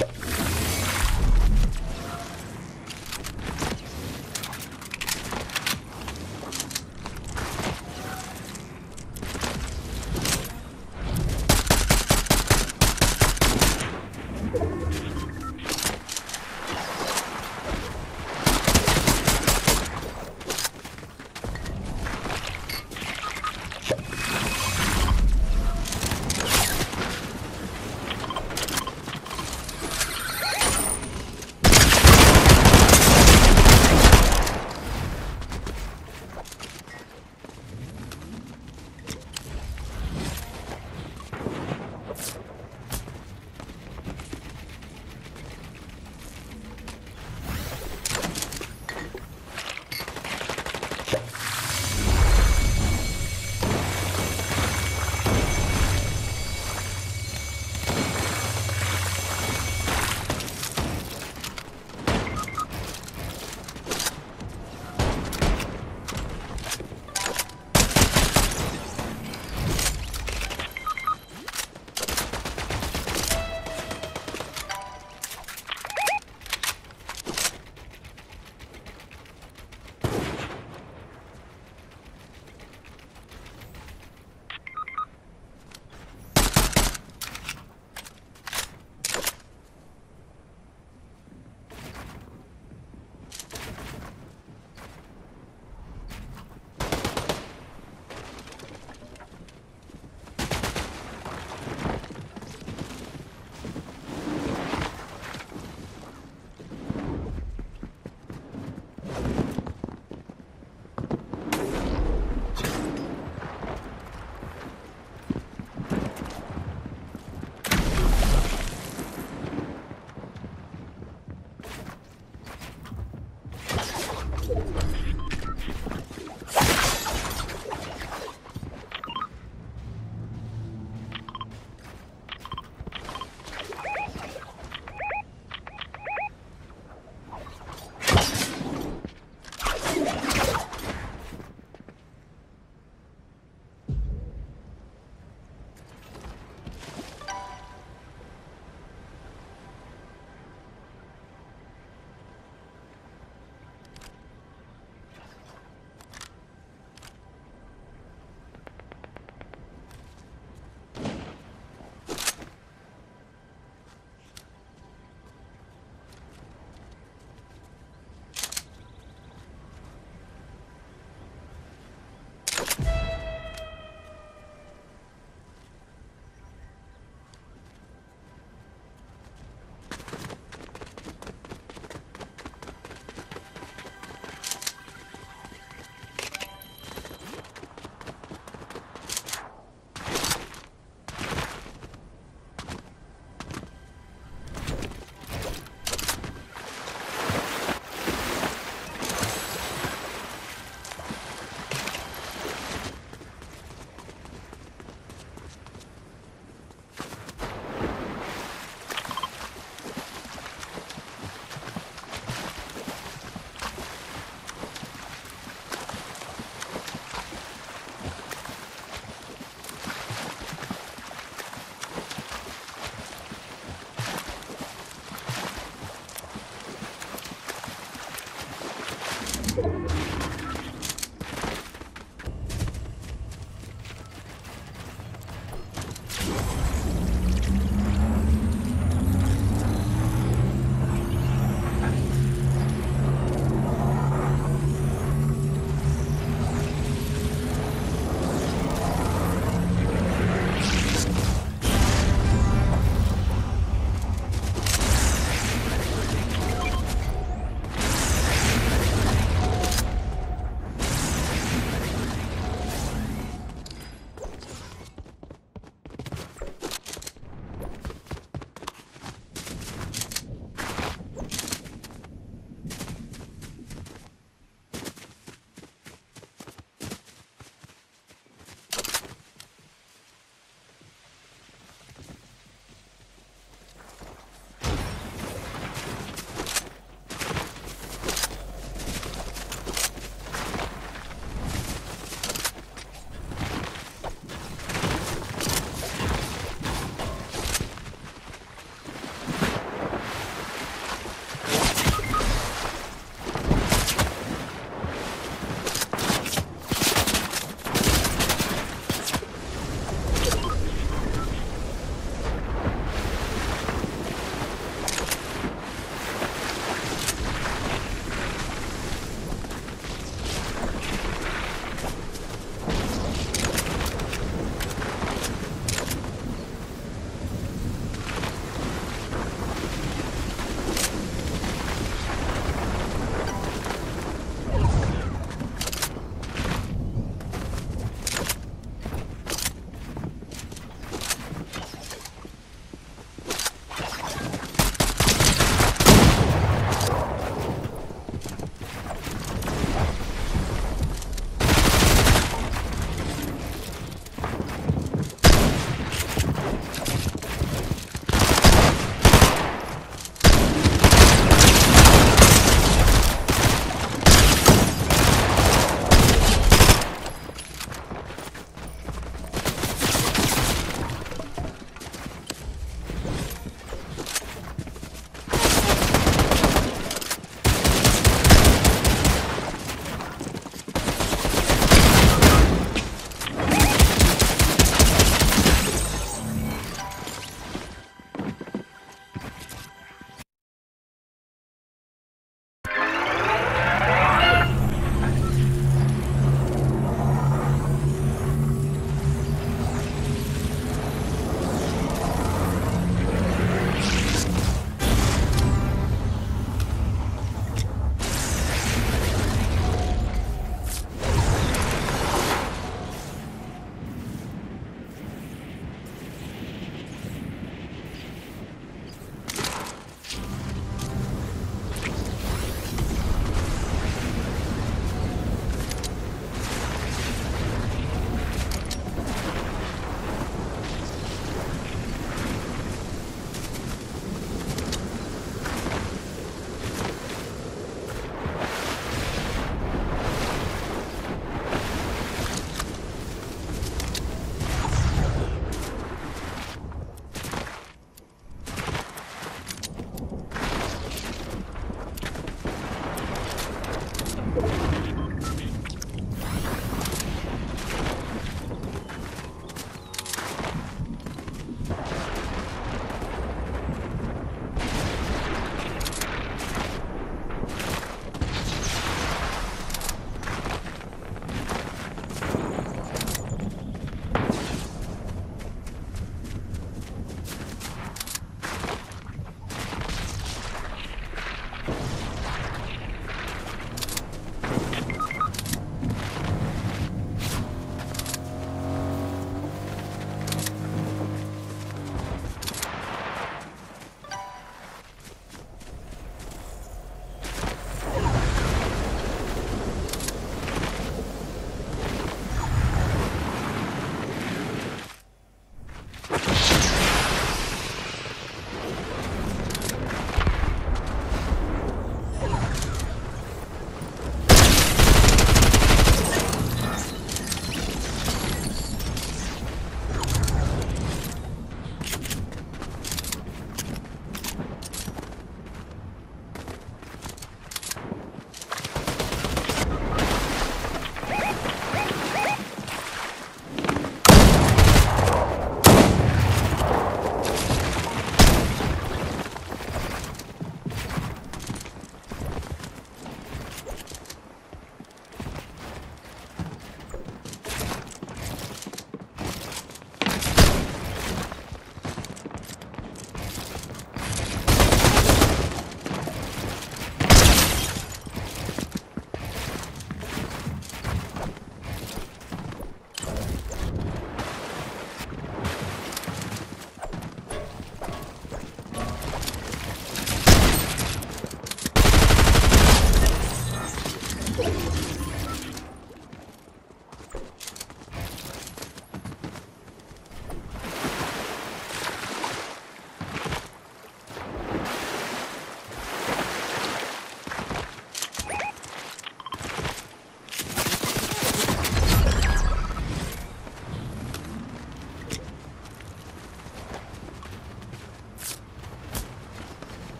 you